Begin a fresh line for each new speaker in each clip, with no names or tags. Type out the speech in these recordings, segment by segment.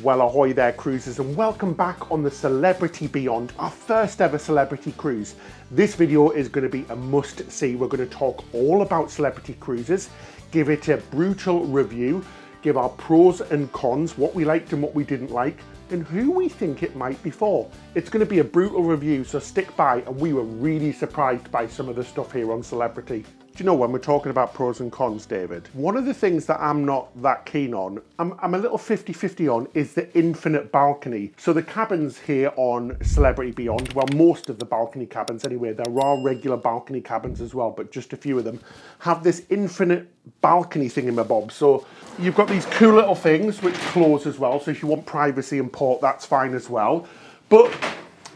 Well, ahoy there, cruisers, and welcome back on the Celebrity Beyond, our first ever celebrity cruise. This video is going to be a must see. We're going to talk all about celebrity cruises, give it a brutal review, give our pros and cons, what we liked and what we didn't like, and who we think it might be for. It's going to be a brutal review, so stick by, and we were really surprised by some of the stuff here on Celebrity. Do you know when we're talking about pros and cons, David? One of the things that I'm not that keen on, I'm, I'm a little 50-50 on, is the infinite balcony. So the cabins here on Celebrity Beyond, well, most of the balcony cabins anyway, there are regular balcony cabins as well, but just a few of them, have this infinite balcony thingamabob. So you've got these cool little things which close as well. So if you want privacy and port, that's fine as well. But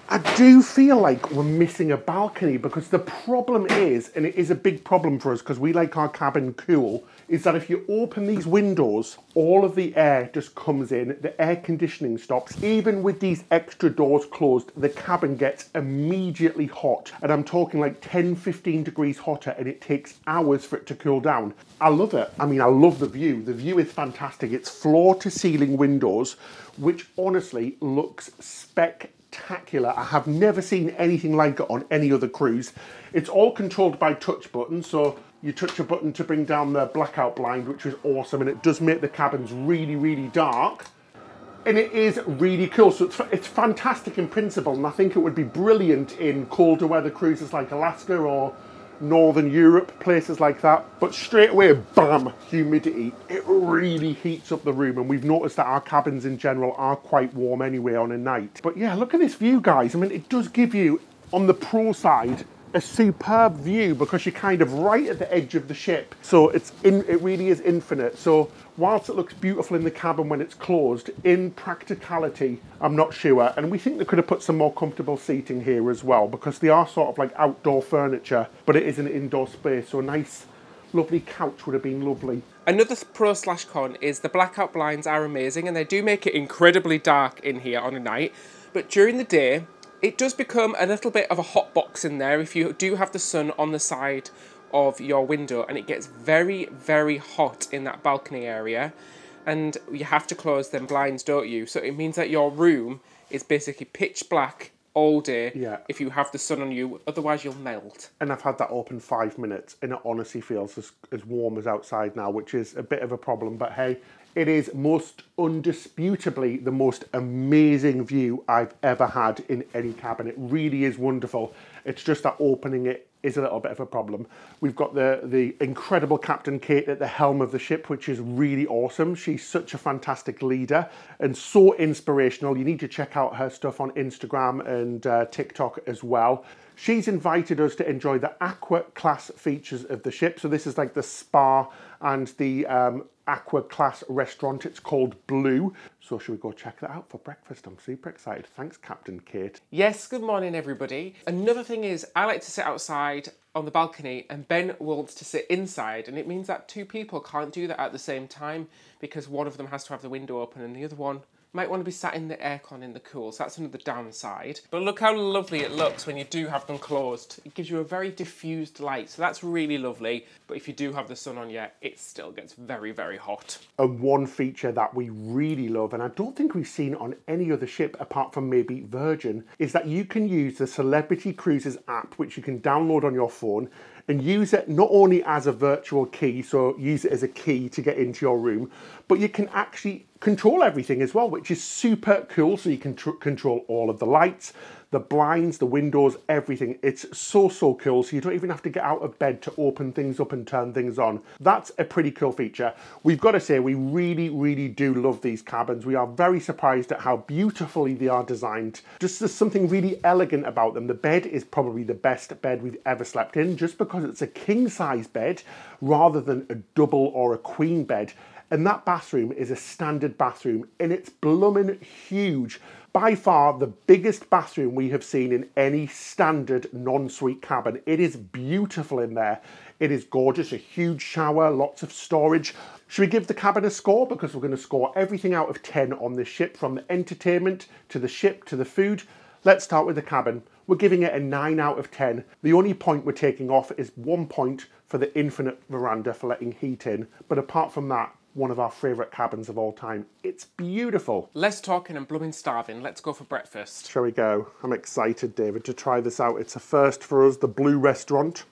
I do feel like we're missing a balcony because the problem is, and it is a big problem for us because we like our cabin cool, is that if you open these windows, all of the air just comes in, the air conditioning stops. Even with these extra doors closed, the cabin gets immediately hot. And I'm talking like 10, 15 degrees hotter and it takes hours for it to cool down. I love it. I mean, I love the view. The view is fantastic. It's floor to ceiling windows, which honestly looks spectacular spectacular. I have never seen anything like it on any other cruise. It's all controlled by touch buttons, so you touch a button to bring down the blackout blind, which is awesome, and it does make the cabins really, really dark. And it is really cool, so it's, it's fantastic in principle, and I think it would be brilliant in colder weather cruises like Alaska or Northern Europe, places like that. But straight away, bam, humidity. It really heats up the room. And we've noticed that our cabins in general are quite warm anyway on a night. But yeah, look at this view, guys. I mean, it does give you, on the pro side, a superb view because you're kind of right at the edge of the ship. So it's in, it really is infinite. So whilst it looks beautiful in the cabin when it's closed, in practicality, I'm not sure. And we think they could have put some more comfortable seating here as well because they are sort of like outdoor furniture, but it is an indoor space. So a nice, lovely couch would have been lovely.
Another pro slash con is the blackout blinds are amazing and they do make it incredibly dark in here on a night. But during the day, it does become a little bit of a hot box in there if you do have the sun on the side of your window and it gets very very hot in that balcony area and you have to close them blinds don't you so it means that your room is basically pitch black all day
yeah.
if you have the sun on you otherwise you'll melt
and i've had that open five minutes and it honestly feels as, as warm as outside now which is a bit of a problem but hey it is most undisputably the most amazing view I've ever had in any cabin. It really is wonderful. It's just that opening it is a little bit of a problem. We've got the, the incredible Captain Kate at the helm of the ship, which is really awesome. She's such a fantastic leader and so inspirational. You need to check out her stuff on Instagram and uh, TikTok as well. She's invited us to enjoy the aqua class features of the ship. So this is like the spa and the um, aqua class restaurant. It's called Blu. So should we go check that out for breakfast? I'm super excited. Thanks, Captain Kate.
Yes, good morning, everybody. Another thing is I like to sit outside on the balcony and Ben wants to sit inside and it means that two people can't do that at the same time because one of them has to have the window open and the other one might want to be sat in the aircon in the cool, so that's another downside. But look how lovely it looks when you do have them closed. It gives you a very diffused light, so that's really lovely. But if you do have the sun on yet, it still gets very, very hot.
And one feature that we really love, and I don't think we've seen on any other ship apart from maybe Virgin, is that you can use the Celebrity Cruises app, which you can download on your phone, and use it not only as a virtual key, so use it as a key to get into your room, but you can actually control everything as well, which is super cool. So you can control all of the lights, the blinds, the windows, everything. It's so, so cool. So you don't even have to get out of bed to open things up and turn things on. That's a pretty cool feature. We've got to say, we really, really do love these cabins. We are very surprised at how beautifully they are designed. Just there's something really elegant about them. The bed is probably the best bed we've ever slept in, just because it's a king size bed rather than a double or a queen bed. And that bathroom is a standard bathroom and it's blooming huge. By far the biggest bathroom we have seen in any standard non-suite cabin. It is beautiful in there. It is gorgeous, a huge shower, lots of storage. Should we give the cabin a score? Because we're going to score everything out of 10 on this ship, from the entertainment to the ship to the food. Let's start with the cabin. We're giving it a 9 out of 10. The only point we're taking off is one point for the infinite veranda for letting heat in. But apart from that, one of our favourite cabins of all time. It's beautiful.
Less talking and blooming starving. Let's go for breakfast.
Shall we go? I'm excited, David, to try this out. It's a first for us, the Blu Restaurant.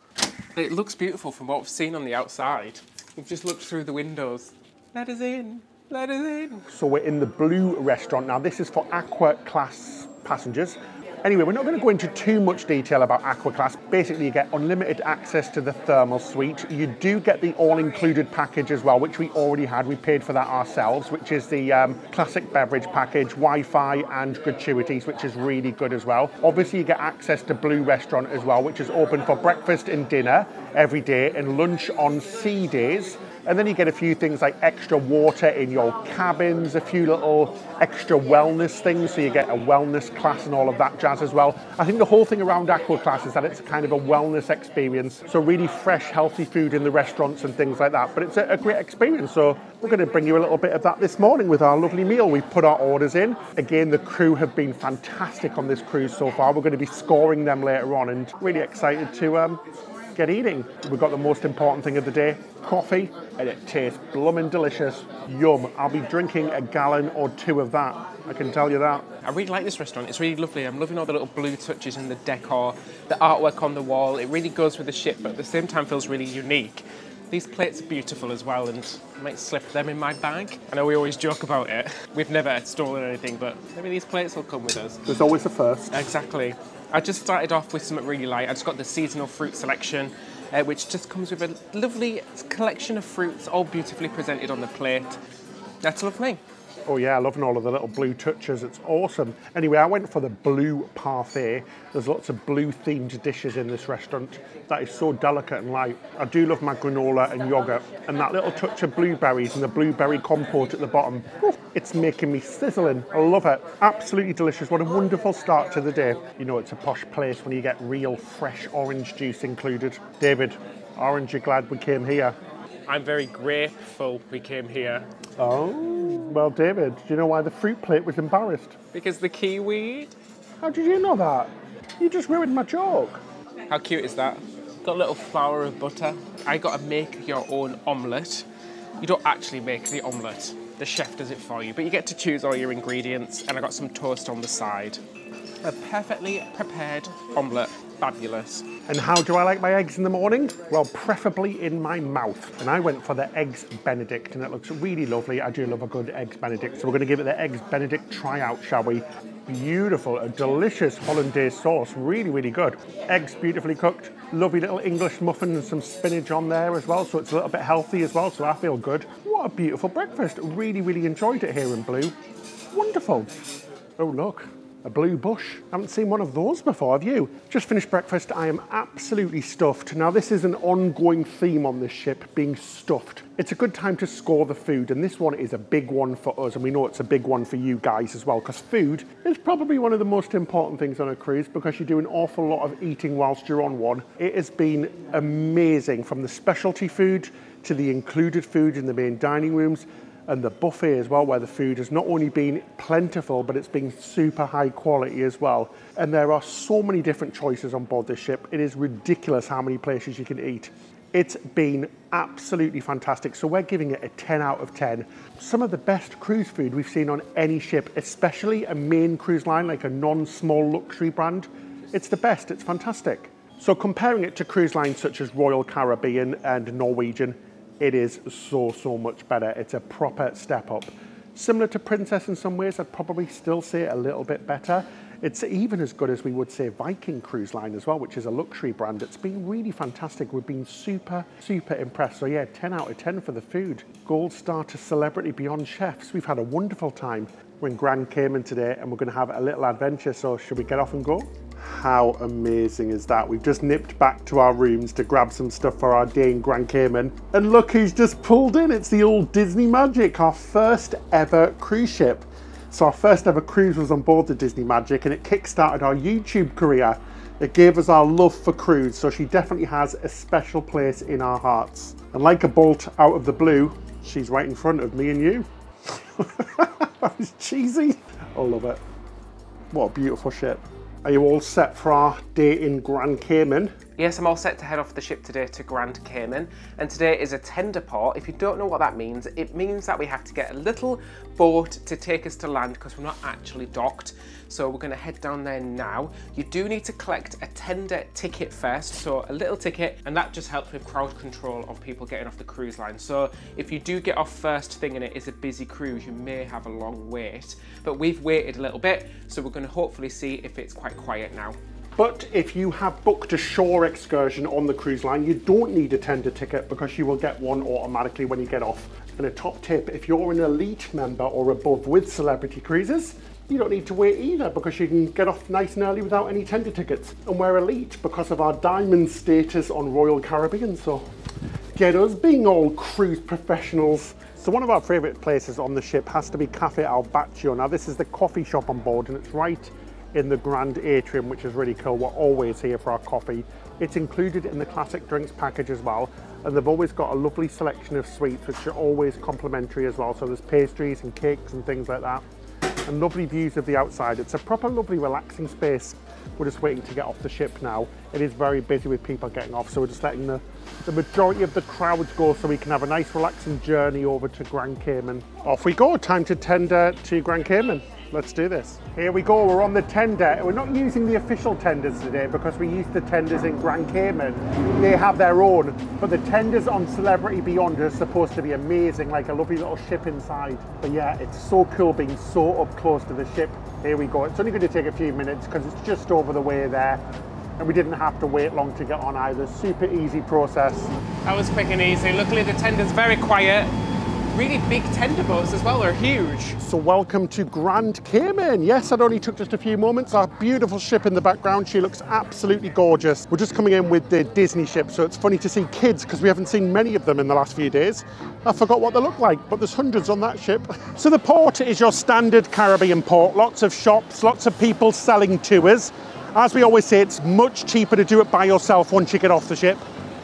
It looks beautiful from what we've seen on the outside. We've just looked through the windows. Let us in. Let us in.
So we're in the Blu Restaurant. Now, this is for Aqua Class passengers. Anyway, we're not going to go into too much detail about Aqua Class. Basically, you get unlimited access to the thermal suite. You do get the all-included package as well, which we already had. We paid for that ourselves, which is the um, classic beverage package, Wi-Fi and gratuities, which is really good as well. Obviously, you get access to Blu Restaurant as well, which is open for breakfast and dinner every day and lunch on sea days. And then you get a few things like extra water in your cabins, a few little extra wellness things, so you get a wellness class and all of that jazz as well. I think the whole thing around Aqua Class is that it's kind of a wellness experience, so really fresh, healthy food in the restaurants and things like that. But it's a, a great experience, so we're going to bring you a little bit of that this morning with our lovely meal. We've put our orders in. Again, the crew have been fantastic on this cruise so far. We're going to be scoring them later on and really excited to um, get eating. We've got the most important thing of the day, coffee, and it tastes blooming delicious. Yum. I'll be drinking a gallon or two of that. I can tell you that.
I really like this restaurant. It's really lovely. I'm loving all the little blue touches in the decor, the artwork on the wall. It really goes with the ship, but at the same time feels really unique. These plates are beautiful as well, and I might slip them in my bag. I know we always joke about it. We've never stolen anything, but maybe these plates will come with us.
There's always a first.
Exactly. I just started off with something really light. I just got the seasonal fruit selection, uh, which just comes with a lovely collection of fruits, all beautifully presented on the plate. That's lovely.
Oh yeah, loving all of the little blue touches. It's awesome. Anyway, I went for the blue parfait. There's lots of blue themed dishes in this restaurant. That is so delicate and light. I do love my granola and yogurt and that little touch of blueberries and the blueberry compote at the bottom. It's making me sizzling. I love it. Absolutely delicious. What a wonderful start to the day. You know, it's a posh place when you get real fresh orange juice included. David, aren't you glad we came here?
I'm very grateful we came here.
Oh, well, David, do you know why the fruit plate was embarrassed?
Because the kiwi.
How did you know that? You just ruined my joke.
How cute is that? Got a little flower of butter. I got to make your own omelette. You don't actually make the omelette. The chef does it for you, but you get to choose all your ingredients, and I got some toast on the side. A perfectly prepared omelette. Fabulous.
And how do I like my eggs in the morning? Well, preferably in my mouth. And I went for the Eggs Benedict, and it looks really lovely. I do love a good Eggs Benedict. So we're going to give it the Eggs Benedict tryout, shall we? Beautiful, a delicious hollandaise sauce. Really, really good. Eggs beautifully cooked. Lovely little English muffin and some spinach on there as well. So it's a little bit healthy as well. So I feel good. What a beautiful breakfast. Really, really enjoyed it here in Blu. Wonderful. Oh, look a blue bush. I haven't seen one of those before, have you? Just finished breakfast, I am absolutely stuffed. Now this is an ongoing theme on this ship, being stuffed. It's a good time to score the food, and this one is a big one for us, and we know it's a big one for you guys as well, because food is probably one of the most important things on a cruise, because you do an awful lot of eating whilst you're on one. It has been amazing, from the specialty food to the included food in the main dining rooms, and the buffet as well, where the food has not only been plentiful, but it's been super high quality as well. And there are so many different choices on board this ship. It is ridiculous how many places you can eat. It's been absolutely fantastic. So we're giving it a 10 out of 10. Some of the best cruise food we've seen on any ship, especially a main cruise line like a non-small luxury brand. It's the best, it's fantastic. So comparing it to cruise lines such as Royal Caribbean and Norwegian, it is so, so much better. It's a proper step up. Similar to Princess in some ways, I'd probably still say a little bit better. It's even as good as we would say Viking Cruise Line as well, which is a luxury brand. It's been really fantastic. We've been super, super impressed. So yeah, 10 out of 10 for the food. Gold star to Celebrity Beyond Chefs. We've had a wonderful time. We're in Grand Cayman today and we're gonna have a little adventure. So should we get off and go? How amazing is that? We've just nipped back to our rooms to grab some stuff for our day in Grand Cayman. And look who's just pulled in. It's the old Disney Magic, our first ever cruise ship. So our first ever cruise was on board the Disney Magic and it kick-started our YouTube career. It gave us our love for cruise, so she definitely has a special place in our hearts. And like a bolt out of the blue, she's right in front of me and you. that was cheesy. I love it. What a beautiful ship. Are you all set for our day in Grand Cayman?
Yes, I'm all set to head off the ship today to Grand Cayman, and today is a tender port. If you don't know what that means, it means that we have to get a little boat to take us to land because we're not actually docked. So we're gonna head down there now. You do need to collect a tender ticket first, so a little ticket, and that just helps with crowd control of people getting off the cruise line. So if you do get off first thing and it is a busy cruise, you may have a long wait, but we've waited a little bit, so we're gonna hopefully see if it's quite quiet now.
But if you have booked a shore excursion on the cruise line, you don't need a tender ticket because you will get one automatically when you get off. And a top tip, if you're an elite member or above with Celebrity Cruises, you don't need to wait either because you can get off nice and early without any tender tickets. And we're elite because of our diamond status on Royal Caribbean, so get us being all cruise professionals. So one of our favourite places on the ship has to be Cafe Al Bacio. Now this is the coffee shop on board and it's right in the grand atrium, which is really cool. We're always here for our coffee. It's included in the classic drinks package as well. And they've always got a lovely selection of sweets, which are always complimentary as well. So there's pastries and cakes and things like that. And lovely views of the outside. It's a proper lovely relaxing space. We're just waiting to get off the ship now. It is very busy with people getting off, so we're just letting the, the majority of the crowds go so we can have a nice relaxing journey over to Grand Cayman. Off we go, time to tender to Grand Cayman. Let's do this. Here we go, we're on the tender. We're not using the official tenders today because we use the tenders in Grand Cayman. They have their own, but the tenders on Celebrity Beyond are supposed to be amazing, like a lovely little ship inside. But yeah, it's so cool being so up close to the ship. Here we go. It's only going to take a few minutes because it's just over the way there. And we didn't have to wait long to get on either. Super easy process.
That was quick and easy. Luckily the tender's very quiet really big tender boats as well, they're huge.
So welcome to Grand Cayman. Yes, it only took just a few moments. Our beautiful ship in the background, she looks absolutely gorgeous. We're just coming in with the Disney ship, so it's funny to see kids because we haven't seen many of them in the last few days. I forgot what they look like, but there's hundreds on that ship. So the port is your standard Caribbean port. Lots of shops, lots of people selling tours. As we always say, it's much cheaper to do it by yourself once you get off the ship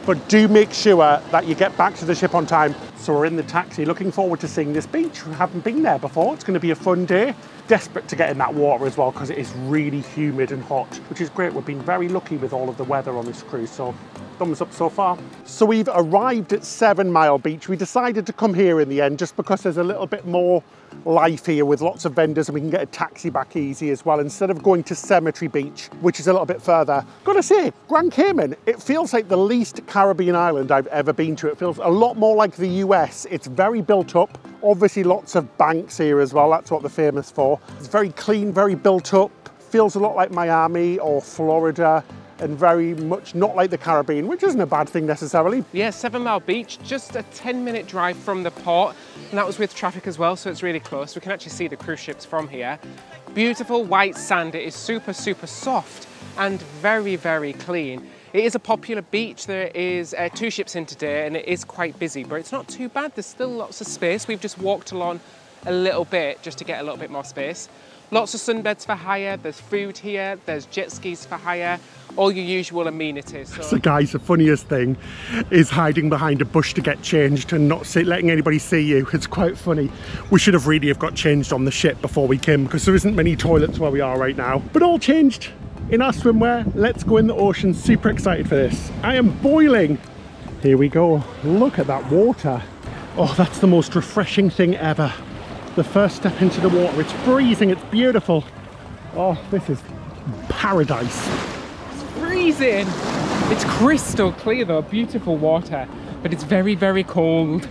but do make sure that you get back to the ship on time. So we're in the taxi, looking forward to seeing this beach. We haven't been there before. It's going to be a fun day. Desperate to get in that water as well because it is really humid and hot, which is great. We've been very lucky with all of the weather on this cruise, so thumbs up so far. So we've arrived at Seven Mile Beach. We decided to come here in the end just because there's a little bit more life here with lots of vendors and we can get a taxi back easy as well instead of going to Cemetery Beach, which is a little bit further. Gotta say, Grand Cayman, it feels like the least Caribbean island I've ever been to. It feels a lot more like the US. It's very built up. Obviously lots of banks here as well. That's what they're famous for. It's very clean, very built up. Feels a lot like Miami or Florida and very much not like the Caribbean, which isn't a bad thing necessarily.
Yeah, Seven Mile Beach, just a 10 minute drive from the port, and that was with traffic as well, so it's really close. We can actually see the cruise ships from here. Beautiful white sand, it is super, super soft and very, very clean. It is a popular beach. There is uh, two ships in today and it is quite busy, but it's not too bad. There's still lots of space. We've just walked along a little bit just to get a little bit more space. Lots of sunbeds for hire, there's food here, there's jet skis for hire, all your usual amenities.
So, so guys, the funniest thing is hiding behind a bush to get changed and not letting anybody see you. It's quite funny. We should have really have got changed on the ship before we came because there isn't many toilets where we are right now. But all changed in our swimwear. Let's go in the ocean. Super excited for this. I am boiling. Here we go. Look at that water. Oh, that's the most refreshing thing ever the first step into the water. It's freezing, it's beautiful. Oh, this is paradise.
It's freezing. It's crystal clear though, beautiful water, but it's very, very cold.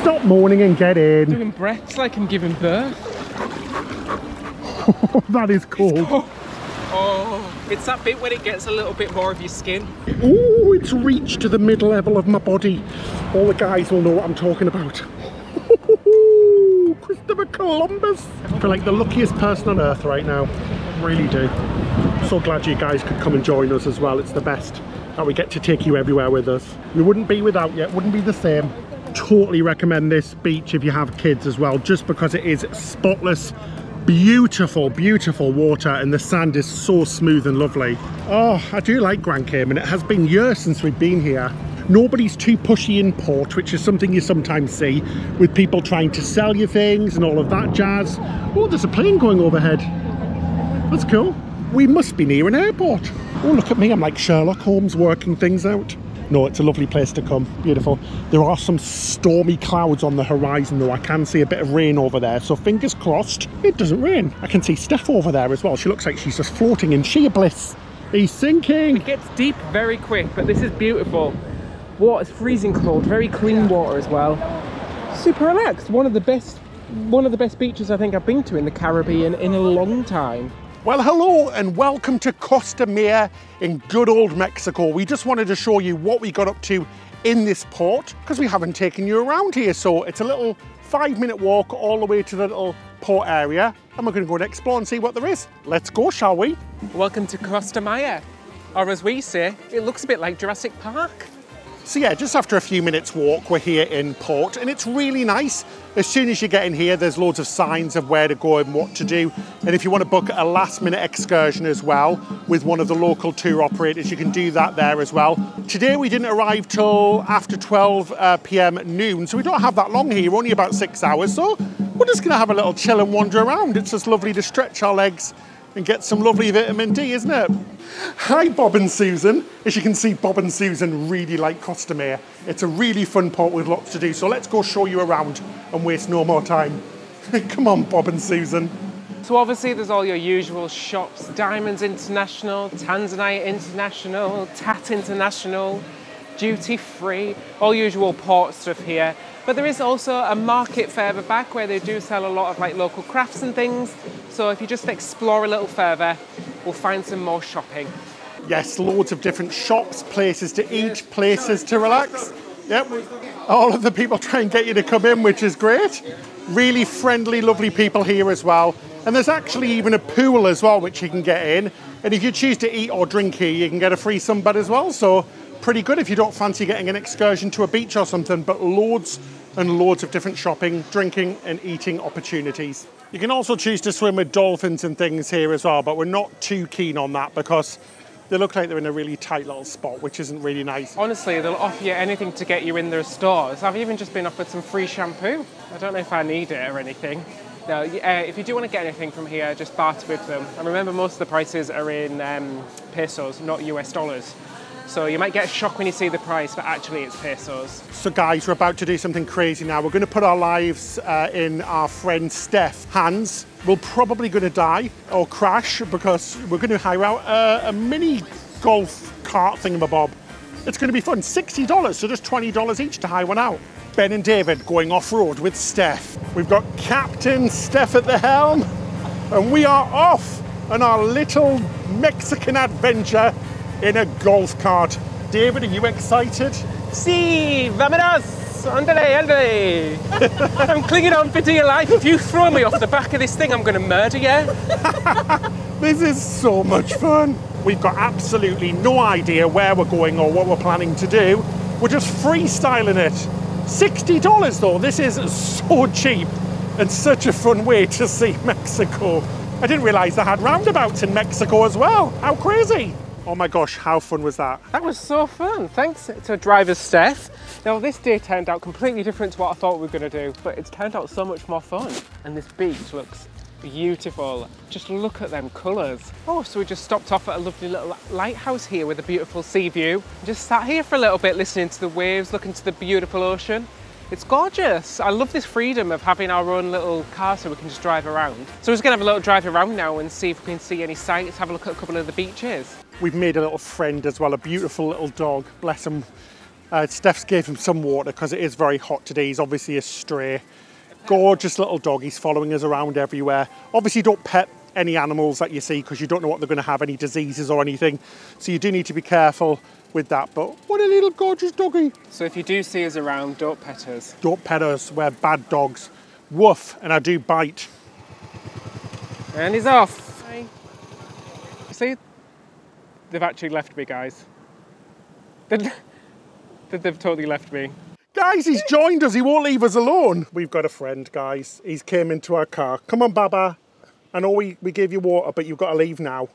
Stop mourning and get in.
I'm doing breaths like I'm giving birth.
that is cold.
Oh, it's that bit when it gets a little bit more of your skin.
Oh, it's reached to the mid level of my body. All the guys will know what I'm talking about. Christopher Columbus. I feel like the luckiest person on earth right now. Really do. So glad you guys could come and join us as well. It's the best that we get to take you everywhere with us. We wouldn't be without you. It wouldn't be the same. Totally recommend this beach if you have kids as well, just because it is spotless, beautiful, beautiful water and the sand is so smooth and lovely. Oh, I do like Grand Cayman. It has been years since we've been here. Nobody's too pushy in port, which is something you sometimes see with people trying to sell you things and all of that jazz. Oh, there's a plane going overhead. That's cool. We must be near an airport. Oh, look at me. I'm like Sherlock Holmes working things out. No, it's a lovely place to come. Beautiful. There are some stormy clouds on the horizon, though. I can see a bit of rain over there. So fingers crossed, it doesn't rain. I can see Steph over there as well. She looks like she's just floating in sheer bliss. He's sinking.
It gets deep very quick, but this is beautiful. Water's freezing cold, very clean water as well. Super relaxed. One of the best, one of the best beaches I think I've been to in the Caribbean in a long time.
Well, hello and welcome to Costa Maya in good old Mexico. We just wanted to show you what we got up to in this port because we haven't taken you around here. So it's a little five minute walk all the way to the little port area and we're going to go and explore and see what there is. Let's go, shall we?
Welcome to Costa Maya, or as we say, it looks a bit like Jurassic Park.
So yeah, just after a few minutes walk, we're here in port and it's really nice. As soon as you get in here, there's loads of signs of where to go and what to do. And if you want to book a last minute excursion as well with one of the local tour operators, you can do that there as well. Today we didn't arrive till after 12 uh, p.m. noon, so we don't have that long here, only about six hours. So we're just gonna have a little chill and wander around. It's just lovely to stretch our legs and get some lovely vitamin D, isn't it? Hi, Bob and Susan. As you can see, Bob and Susan really like Costa Maya. It's a really fun port with lots to do, so let's go show you around and waste no more time. Come on, Bob and Susan.
So obviously there's all your usual shops, Diamonds International, Tanzanite International, Tat International, duty free, all usual port stuff here. But there is also a market further back where they do sell a lot of like local crafts and things. So if you just explore a little further, we'll find some more shopping.
Yes, loads of different shops, places to eat, places to relax. Yep, all of the people try and get you to come in, which is great. Really friendly, lovely people here as well. And there's actually even a pool as well, which you can get in. And if you choose to eat or drink here, you can get a free sunbed as well. So pretty good if you don't fancy getting an excursion to a beach or something, but loads and loads of different shopping, drinking and eating opportunities. You can also choose to swim with dolphins and things here as well, but we're not too keen on that because they look like they're in a really tight little spot, which isn't really nice.
Honestly, they'll offer you anything to get you in their stores. I've even just been offered some free shampoo. I don't know if I need it or anything. No, uh, if you do want to get anything from here, just barter with them. And remember, most of the prices are in um, pesos, not US dollars. So you might get a shock when you see the price, but actually it's pesos.
So guys, we're about to do something crazy now. We're going to put our lives uh, in our friend Steph's hands. We're probably going to die or crash because we're going to hire out a, a mini golf cart thingamabob. It's going to be fun. $60, so just $20 each to hire one out. Ben and David going off-road with Steph. We've got Captain Steph at the helm, and we are off on our little Mexican adventure in a golf cart. David, are you excited?
See, Sí, vámonos! Andale, andale! I'm clinging on for dear life. If you throw me off the back of this thing, I'm going to murder you.
this is so much fun. We've got absolutely no idea where we're going or what we're planning to do. We're just freestyling it. $60 though, this is so cheap and such a fun way to see Mexico. I didn't realise they had roundabouts in Mexico as well. How crazy! Oh my gosh, how fun was that?
That was so fun. Thanks to driver Steph. Now this day turned out completely different to what I thought we were going to do, but it's turned out so much more fun. And this beach looks beautiful. Just look at them colours. Oh, so we just stopped off at a lovely little lighthouse here with a beautiful sea view. Just sat here for a little bit listening to the waves, looking to the beautiful ocean. It's gorgeous. I love this freedom of having our own little car so we can just drive around. So we're just gonna have a little drive around now and see if we can see any sights, have a look at a couple of the beaches.
We've made a little friend as well, a beautiful little dog, bless him. Uh, Steph's gave him some water because it is very hot today. He's obviously a stray. Gorgeous little dog. He's following us around everywhere. Obviously don't pet any animals that you see because you don't know what they're going to have, any diseases or anything. So you do need to be careful with that. But what a little gorgeous doggy.
So if you do see us around, don't pet us.
Don't pet us, we're bad dogs. Woof, and I do bite.
And he's off. Hi. See, they've actually left me, guys. They've totally left me.
Guys, he's joined us. He won't leave us alone. We've got a friend, guys. He's came into our car. Come on, Baba. I know we, we gave you water, but you've got to leave now.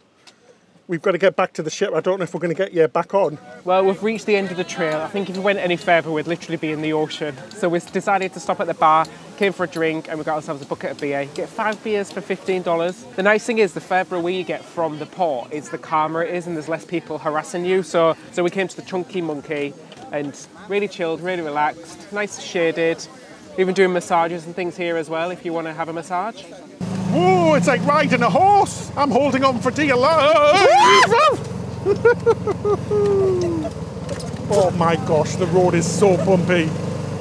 We've got to get back to the ship. I don't know if we're going to get you back on.
Well, we've reached the end of the trail. I think if we went any further, we'd literally be in the ocean. So we decided to stop at the bar, came for a drink, and we got ourselves a bucket of beer. You get five beers for $15. The nice thing is, the further away you get from the port, is the calmer it is, and there's less people harassing you. So, so we came to the Chunky Monkey, and really chilled, really relaxed, nice shaded. Even doing massages and things here as well, if you want to have a massage.
Whoa, it's like riding a horse. I'm holding on for dear life. oh my gosh, the road is so bumpy.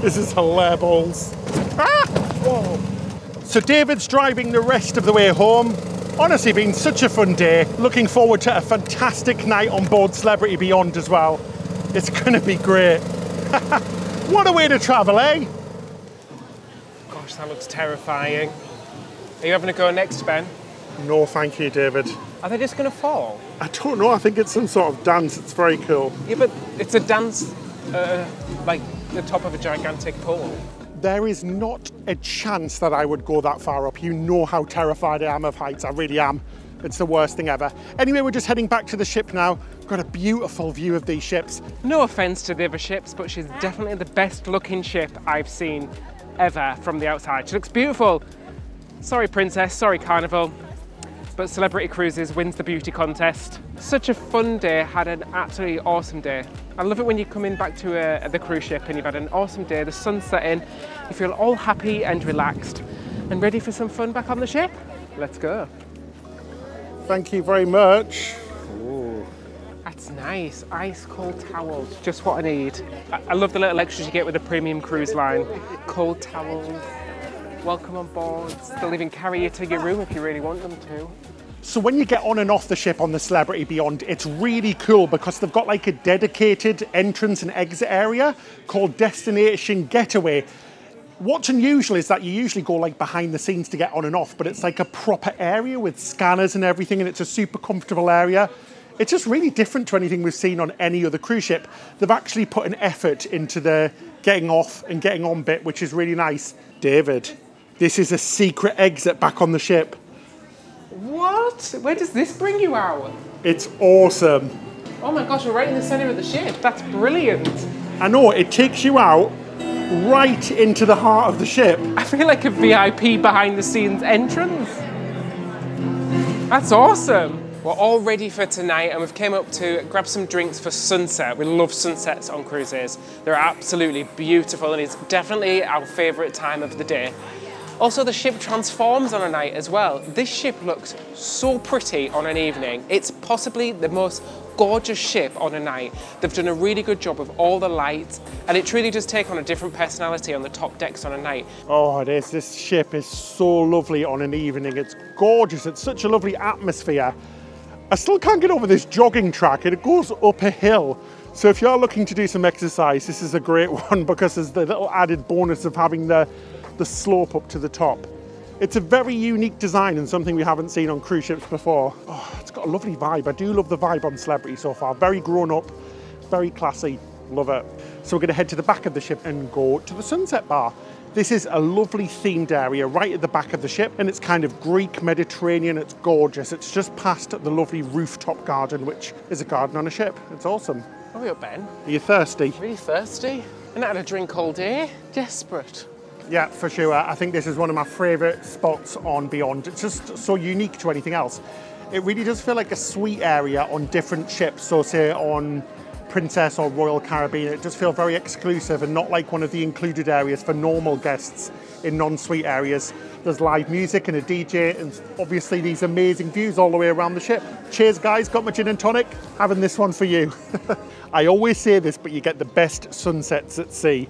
This is hilarious. Ah! Whoa. So David's driving the rest of the way home. Honestly, been such a fun day. Looking forward to a fantastic night on board Celebrity Beyond as well. It's gonna be great. what a way to travel, eh?
Gosh, that looks terrifying. Are you having a go next, Ben?
No, thank you, David.
Are they just going to fall?
I don't know. I think it's some sort of dance. It's very cool.
Yeah, but it's a dance, uh, like the top of a gigantic pool.
There is not a chance that I would go that far up. You know how terrified I am of heights. I really am. It's the worst thing ever. Anyway, we're just heading back to the ship now. Got a beautiful view of these ships.
No offence to the other ships, but she's definitely the best looking ship I've seen ever from the outside. She looks beautiful. Sorry, Princess, sorry, Carnival. But Celebrity Cruises wins the beauty contest. Such a fun day, had an absolutely awesome day. I love it when you come in back to a, the cruise ship and you've had an awesome day, the sun's setting, you feel all happy and relaxed and ready for some fun back on the ship. Let's go.
Thank you very much.
Ooh, that's nice. Ice cold towels, just what I need. I, I love the little extras you get with a premium cruise line. Cold towels, welcome on board. They'll even carry you to your room if you really want them to.
So when you get on and off the ship on the Celebrity Beyond, it's really cool because they've got like a dedicated entrance and exit area called Destination Gateway. What's unusual is that you usually go like behind the scenes to get on and off, but it's like a proper area with scanners and everything, and it's a super comfortable area. It's just really different to anything we've seen on any other cruise ship. They've actually put an effort into the getting off and getting on bit, which is really nice. David, this is a secret exit back on the ship.
What? Where does this bring you out?
It's awesome.
Oh my gosh, we're right in the center of the ship. That's brilliant.
I know, it takes you out right into the heart of the ship.
I feel like a VIP behind the scenes entrance. That's awesome. We're all ready for tonight and we've came up to grab some drinks for sunset. We love sunsets on cruises. They're absolutely beautiful and it's definitely our favorite time of the day. Also, the ship transforms on a night as well. This ship looks so pretty on an evening. It's possibly the most gorgeous ship on a night. They've done a really good job of all the lights, and it truly does take on a different personality on the top decks on a night.
Oh, it is. This ship is so lovely on an evening. It's gorgeous. It's such a lovely atmosphere. I still can't get over this jogging track. It goes up a hill. So if you're looking to do some exercise, this is a great one because there's the little added bonus of having the the slope up to the top. It's a very unique design and something we haven't seen on cruise ships before. Oh, it's got a lovely vibe. I do love the vibe on Celebrity so far. Very grown up, very classy. Love it. So we're going to head to the back of the ship and go to the Sunset Bar. This is a lovely themed area right at the back of the ship and it's kind of Greek Mediterranean. It's gorgeous. It's just past the lovely rooftop garden, which is a garden on a ship. It's awesome.
Oh, you're Ben.
Are you thirsty?
Really thirsty? I not had a drink all day. Desperate.
Yeah, for sure. I think this is one of my favourite spots on Beyond. It's just so unique to anything else. It really does feel like a sweet area on different ships. So say on Princess or Royal Caribbean, it does feel very exclusive and not like one of the included areas for normal guests in non-suite areas. There's live music and a DJ and obviously these amazing views all the way around the ship. Cheers guys, got my gin and tonic? Having this one for you. I always say this, but you get the best sunsets at sea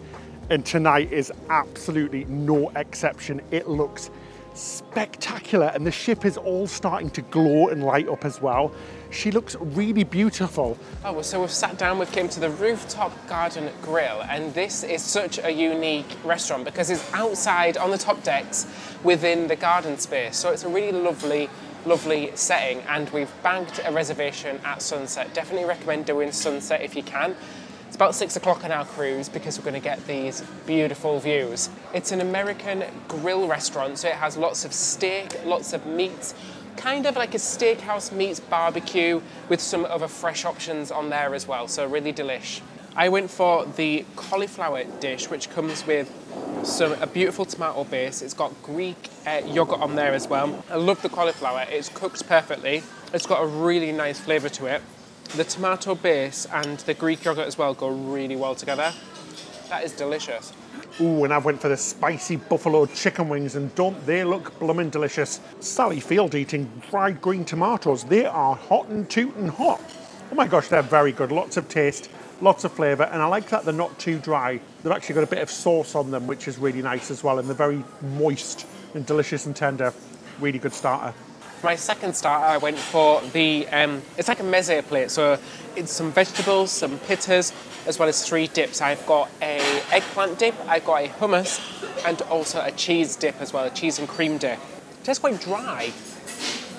and tonight is absolutely no exception. It looks spectacular and the ship is all starting to glow and light up as well. She looks really beautiful.
Oh, so we've sat down, we've came to the Rooftop Garden Grill and this is such a unique restaurant because it's outside on the top decks within the garden space. So it's a really lovely lovely setting and we've banked a reservation at sunset. Definitely recommend doing sunset if you can. It's about six o'clock on our cruise because we're going to get these beautiful views. It's an American grill restaurant, so it has lots of steak, lots of meat, kind of like a steakhouse meets barbecue with some other fresh options on there as well. So really delish. I went for the cauliflower dish, which comes with some a beautiful tomato base. It's got Greek uh, yogurt on there as well. I love the cauliflower. It's cooked perfectly. It's got a really nice flavour to it. The tomato base and the Greek yogurt as well go really well together. That is delicious.
Ooh, and I've went for the spicy buffalo chicken wings, and don't they look blooming delicious? Sally Field eating fried green tomatoes. They are hot and tootin' hot. Oh my gosh, they're very good. Lots of taste, lots of flavour, and I like that they're not too dry. They've actually got a bit of sauce on them, which is really nice as well, and they're very moist and delicious and tender. Really good starter.
My second starter, I went for the, um, it's like a meze plate. So it's some vegetables, some pittas, as well as three dips. I've got a eggplant dip, I've got a hummus, and also a cheese dip as well, a cheese and cream dip. It tastes quite dry.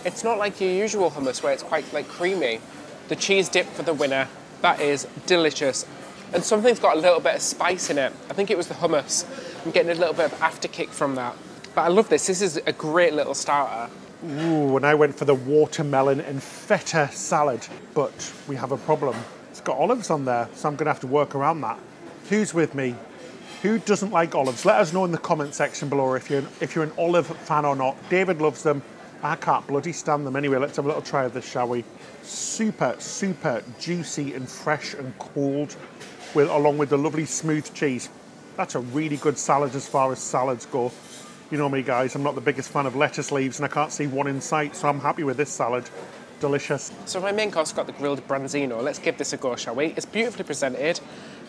It's not like your usual hummus where it's quite like creamy. The cheese dip for the winner, that is delicious. And something's got a little bit of spice in it. I think it was the hummus. I'm getting a little bit of afterkick from that. But I love this. This is a great little starter.
Ooh, and I went for the watermelon and feta salad, but we have a problem. It's got olives on there, so I'm going to have to work around that. Who's with me? Who doesn't like olives? Let us know in the comment section below if you're if you're an olive fan or not. David loves them. I can't bloody stand them. Anyway, let's have a little try of this, shall we? Super, super juicy and fresh and cold, with along with the lovely smooth cheese. That's a really good salad as far as salads go. You know me, guys, I'm not the biggest fan of lettuce leaves and I can't see one in sight, so I'm happy with this salad. Delicious.
So my main course got the grilled branzino. Let's give this a go, shall we? It's beautifully presented,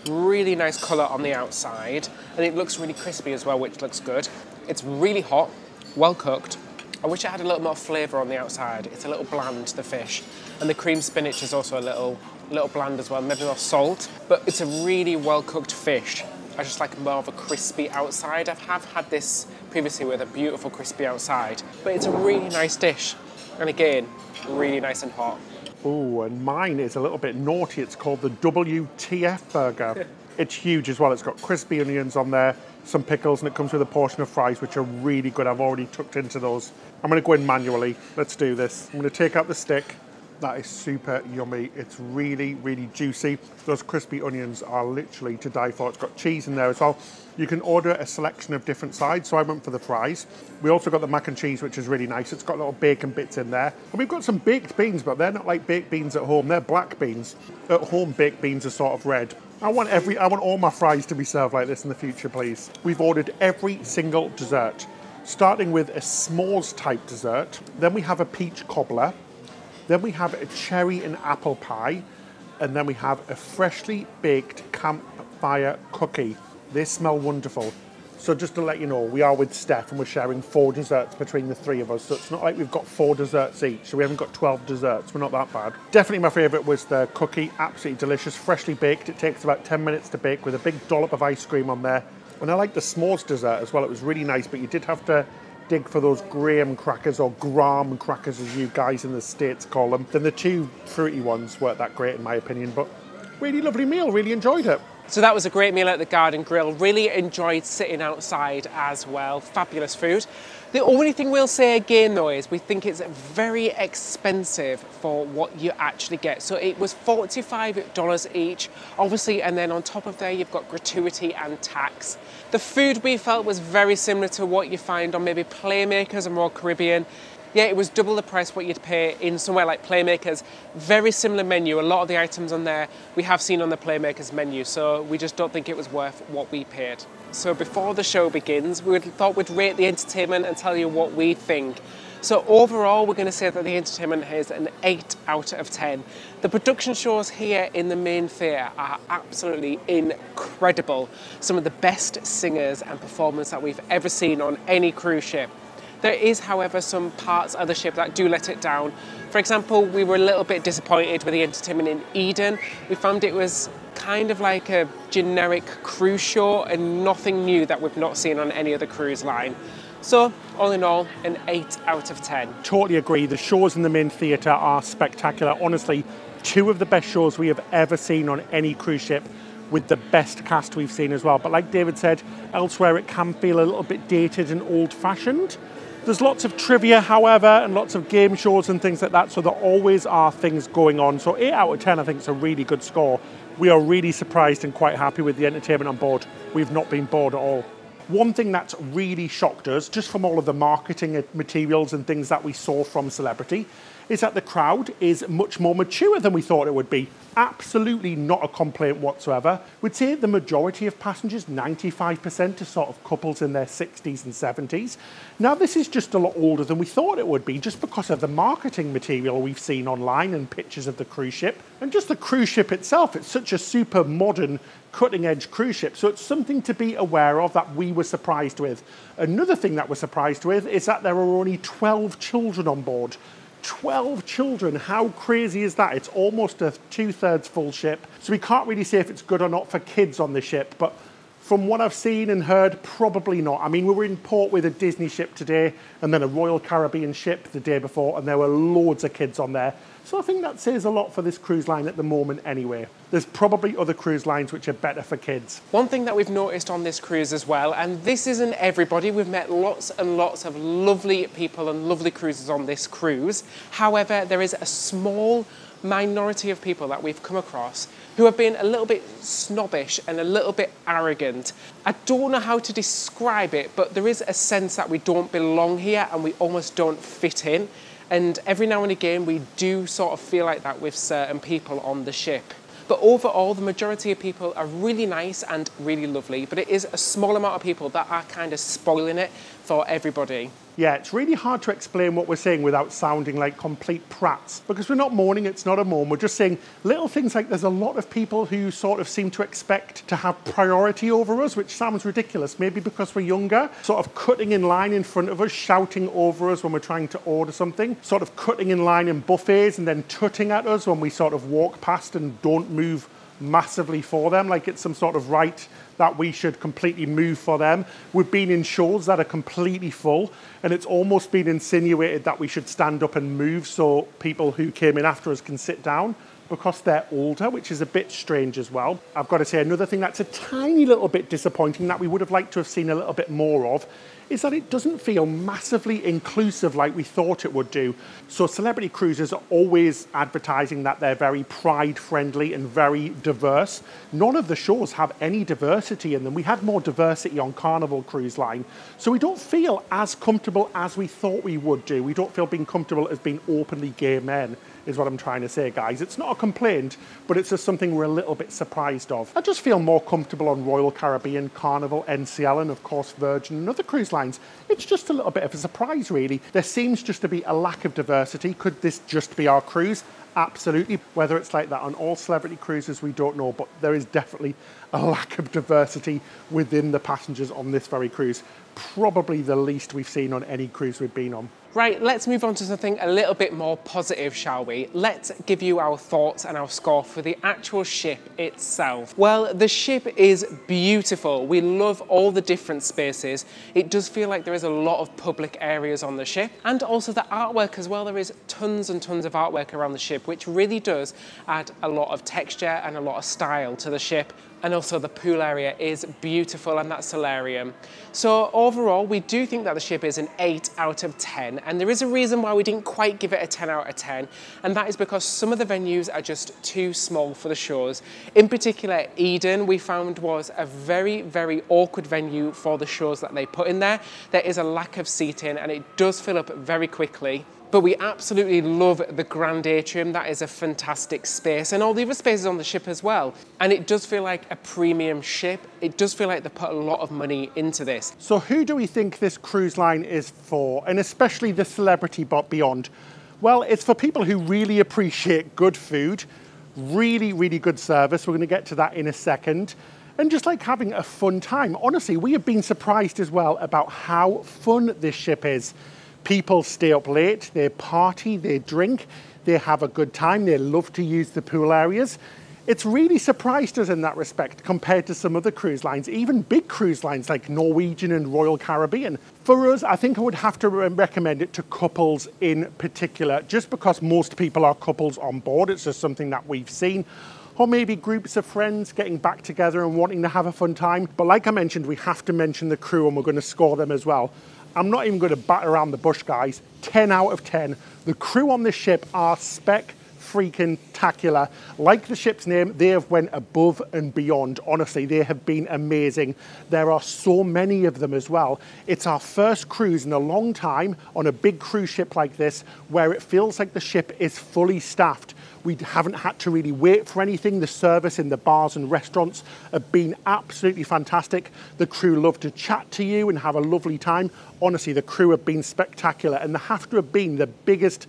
really nice colour on the outside, and it looks really crispy as well, which looks good. It's really hot, well cooked. I wish it had a little more flavour on the outside. It's a little bland, the fish. And the cream spinach is also a little, little bland as well, maybe more salt. But it's a really well cooked fish. I just like more of a crispy outside. I have had this previously with a beautiful crispy outside, but it's a really nice dish. And again, really nice and hot.
Oh, and mine is a little bit naughty. It's called the WTF burger. it's huge as well. It's got crispy onions on there, some pickles, and it comes with a portion of fries, which are really good. I've already tucked into those. I'm going to go in manually. Let's do this. I'm going to take out the stick. That is super yummy. It's really, really juicy. Those crispy onions are literally to die for. It's got cheese in there as well. You can order a selection of different sides, so I went for the fries. We also got the mac and cheese, which is really nice. It's got little bacon bits in there. And we've got some baked beans, but they're not like baked beans at home. They're black beans. At home, baked beans are sort of red. I want every, I want all my fries to be served like this in the future, please. We've ordered every single dessert, starting with a s'mores type dessert. Then we have a peach cobbler. Then we have a cherry and apple pie, and then we have a freshly baked campfire cookie. They smell wonderful. So just to let you know, we are with Steph and we're sharing four desserts between the three of us. So it's not like we've got four desserts each. So we haven't got 12 desserts. We're not that bad. Definitely my favourite was the cookie. Absolutely delicious, freshly baked. It takes about 10 minutes to bake with a big dollop of ice cream on there. And I like the s'mores dessert as well. It was really nice, but you did have to dig for those graham crackers or graham crackers as you guys in the States call them. Then the two fruity ones weren't that great in my opinion, but really lovely meal, really enjoyed it.
So that was a great meal at the Garden Grill. Really enjoyed sitting outside as well. Fabulous food. The only thing we'll say again though is we think it's very expensive for what you actually get. So it was $45 each, obviously, and then on top of there you've got gratuity and tax. The food we felt was very similar to what you find on maybe Playmakers and Royal Caribbean yeah, it was double the price what you'd pay in somewhere like Playmakers. Very similar menu. A lot of the items on there we have seen on the Playmakers menu, so we just don't think it was worth what we paid. So before the show begins, we thought we'd rate the entertainment and tell you what we think. So overall, we're going to say that the entertainment is an 8 out of 10. The production shows here in the main theatre are absolutely incredible. Some of the best singers and performers that we've ever seen on any cruise ship. There is, however, some parts of the ship that do let it down. For example, we were a little bit disappointed with the entertainment in Eden. We found it was kind of like a generic cruise show and nothing new that we've not seen on any other cruise line. So, all in all, an 8 out of 10.
Totally agree. The shows in the main theatre are spectacular. Honestly, two of the best shows we have ever seen on any cruise ship with the best cast we've seen as well. But like David said, elsewhere it can feel a little bit dated and old fashioned. There's lots of trivia, however, and lots of game shows and things like that, so there always are things going on. So 8 out of 10, I think, is a really good score. We are really surprised and quite happy with the entertainment on board. We've not been bored at all. One thing that's really shocked us, just from all of the marketing materials and things that we saw from Celebrity, is that the crowd is much more mature than we thought it would be. Absolutely not a complaint whatsoever. We'd say the majority of passengers, 95%, are sort of couples in their 60s and 70s. Now, this is just a lot older than we thought it would be, just because of the marketing material we've seen online and pictures of the cruise ship. And just the cruise ship itself, it's such a super modern cutting edge cruise ship. So it's something to be aware of that we were surprised with. Another thing that we're surprised with is that there are only 12 children on board. 12 children, how crazy is that? It's almost a two thirds full ship. So we can't really say if it's good or not for kids on the ship, but from what I've seen and heard, probably not. I mean, we were in port with a Disney ship today and then a Royal Caribbean ship the day before, and there were loads of kids on there. So I think that says a lot for this cruise line at the moment anyway. There's probably other cruise lines which are better for kids.
One thing that we've noticed on this cruise as well, and this isn't everybody, we've met lots and lots of lovely people and lovely cruises on this cruise. However, there is a small minority of people that we've come across who have been a little bit snobbish and a little bit arrogant. I don't know how to describe it, but there is a sense that we don't belong here and we almost don't fit in. And every now and again, we do sort of feel like that with certain people on the ship. But overall, the majority of people are really nice and really lovely, but it is a small amount of people that are kind of spoiling it for everybody.
Yeah, it's really hard to explain what we're saying without sounding like complete prats because we're not mourning, it's not a mourn. We're just saying little things like there's a lot of people who sort of seem to expect to have priority over us, which sounds ridiculous. Maybe because we're younger, sort of cutting in line in front of us, shouting over us when we're trying to order something, sort of cutting in line in buffets and then tutting at us when we sort of walk past and don't move massively for them, like it's some sort of right that we should completely move for them. We've been in shows that are completely full, and it's almost been insinuated that we should stand up and move so people who came in after us can sit down because they're older, which is a bit strange as well. I've got to say, another thing that's a tiny little bit disappointing that we would have liked to have seen a little bit more of is that it doesn't feel massively inclusive like we thought it would do. So, celebrity cruises are always advertising that they're very pride friendly and very diverse. None of the shows have any diversity in them. We had more diversity on Carnival Cruise Line. So, we don't feel as comfortable as we thought we would do. We don't feel being comfortable as being openly gay men is what I'm trying to say, guys. It's not a complaint, but it's just something we're a little bit surprised of. I just feel more comfortable on Royal Caribbean, Carnival, NCL, and of course Virgin and other cruise lines. It's just a little bit of a surprise, really. There seems just to be a lack of diversity. Could this just be our cruise? Absolutely. Whether it's like that on all celebrity cruises, we don't know, but there is definitely a lack of diversity within the passengers on this very cruise. Probably the least we've seen on any cruise we've been on.
Right, let's move on to something a little bit more positive, shall we? Let's give you our thoughts and our score for the actual ship itself. Well, the ship is beautiful. We love all the different spaces. It does feel like there is a lot of public areas on the ship and also the artwork as well. There is tons and tons of artwork around the ship, which really does add a lot of texture and a lot of style to the ship and also the pool area is beautiful and that solarium. So overall, we do think that the ship is an 8 out of 10, and there is a reason why we didn't quite give it a 10 out of 10, and that is because some of the venues are just too small for the shows. In particular, Eden, we found was a very, very awkward venue for the shows that they put in there. There is a lack of seating, and it does fill up very quickly. But we absolutely love the Grand Atrium. That is a fantastic space and all the other spaces on the ship as well. And it does feel like a premium ship. It does feel like they put a lot of money into this.
So who do we think this cruise line is for? And especially the celebrity but beyond? Well, it's for people who really appreciate good food, really, really good service. We're going to get to that in a second. And just like having a fun time. Honestly, we have been surprised as well about how fun this ship is. People stay up late, they party, they drink, they have a good time, they love to use the pool areas. It's really surprised us in that respect compared to some other cruise lines, even big cruise lines like Norwegian and Royal Caribbean. For us, I think I would have to recommend it to couples in particular, just because most people are couples on board. It's just something that we've seen or maybe groups of friends getting back together and wanting to have a fun time. But like I mentioned, we have to mention the crew and we're going to score them as well. I'm not even going to bat around the bush, guys. 10 out of 10. The crew on this ship are spec freaking tacular. Like the ship's name, they have went above and beyond. Honestly, they have been amazing. There are so many of them as well. It's our first cruise in a long time on a big cruise ship like this where it feels like the ship is fully staffed. We haven't had to really wait for anything. The service in the bars and restaurants have been absolutely fantastic. The crew love to chat to you and have a lovely time. Honestly, the crew have been spectacular and they have to have been the biggest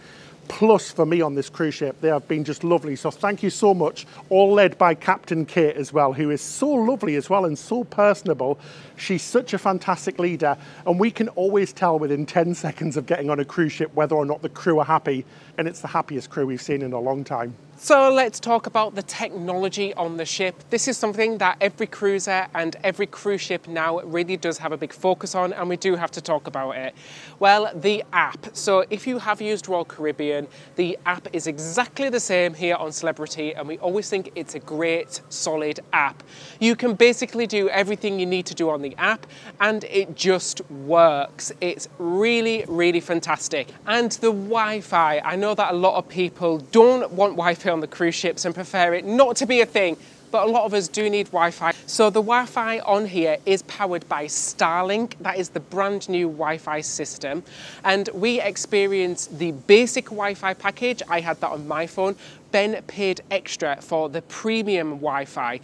plus for me on this cruise ship. They have been just lovely. So thank you so much. All led by Captain Kate as well, who is so lovely as well and so personable. She's such a fantastic leader. And we can always tell within 10 seconds of getting on a cruise ship whether or not the crew are happy. And it's the happiest crew we've seen in a long time.
So let's talk about the technology on the ship. This is something that every cruiser and every cruise ship now really does have a big focus on and we do have to talk about it. Well, the app. So if you have used Royal Caribbean, the app is exactly the same here on Celebrity and we always think it's a great, solid app. You can basically do everything you need to do on the app and it just works. It's really, really fantastic. And the Wi-Fi, I know that a lot of people don't want Wi-Fi on the cruise ships and prefer it not to be a thing but a lot of us do need Wi-Fi. So the Wi-Fi on here is powered by Starlink. That is the brand new Wi-Fi system. And we experienced the basic Wi-Fi package. I had that on my phone. Ben paid extra for the premium Wi-Fi.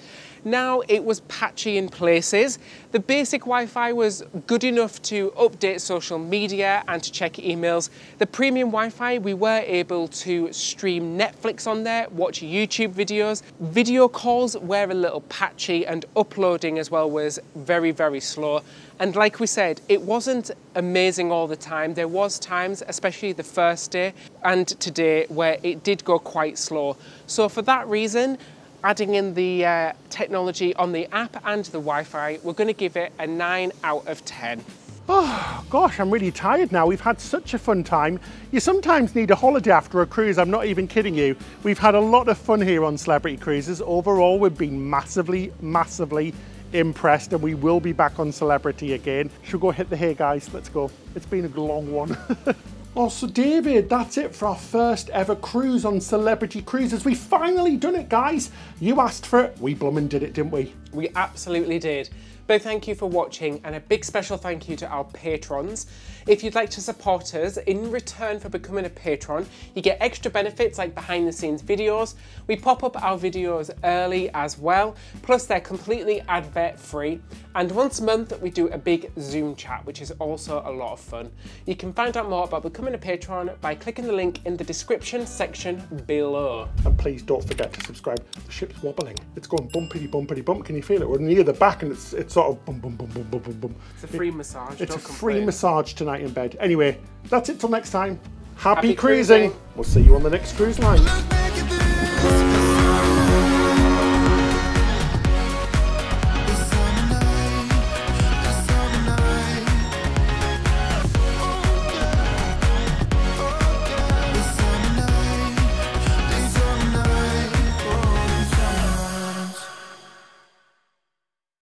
Now it was patchy in places. The basic Wi-Fi was good enough to update social media and to check emails. The premium Wi-Fi, we were able to stream Netflix on there, watch YouTube videos. Video calls were a little patchy and uploading as well was very, very slow. And like we said, it wasn't amazing all the time. There was times, especially the first day and today, where it did go quite slow. So for that reason, adding in the uh, technology on the app and the Wi-Fi, we're going to give it a 9 out of 10.
Oh, gosh, I'm really tired now. We've had such a fun time. You sometimes need a holiday after a cruise, I'm not even kidding you. We've had a lot of fun here on Celebrity Cruises. Overall, we've been massively, massively impressed and we will be back on Celebrity again. Should go hit the hay, guys? Let's go. It's been a long one. Oh, so David, that's it for our first ever cruise on Celebrity Cruises. We finally done it, guys. You asked for it, we blummin' did it, didn't we?
We absolutely did. But thank you for watching and a big special thank you to our patrons. If you'd like to support us in return for becoming a patron, you get extra benefits like behind the scenes videos. We pop up our videos early as well, plus they're completely advert free. And once a month we do a big Zoom chat, which is also a lot of fun. You can find out more about becoming a patron by clicking the link in the description section below.
And please don't forget to subscribe. The ship's wobbling. It's going bumpity bumpity bump. Can you feel it? We're near the back and it's it's sort of bum bum bum bum bum bum bum.
It's a free it, massage.
It's a complain. free massage tonight in bed. Anyway, that's it till next time. Happy, Happy cruising. cruising. We'll see you on the next cruise line.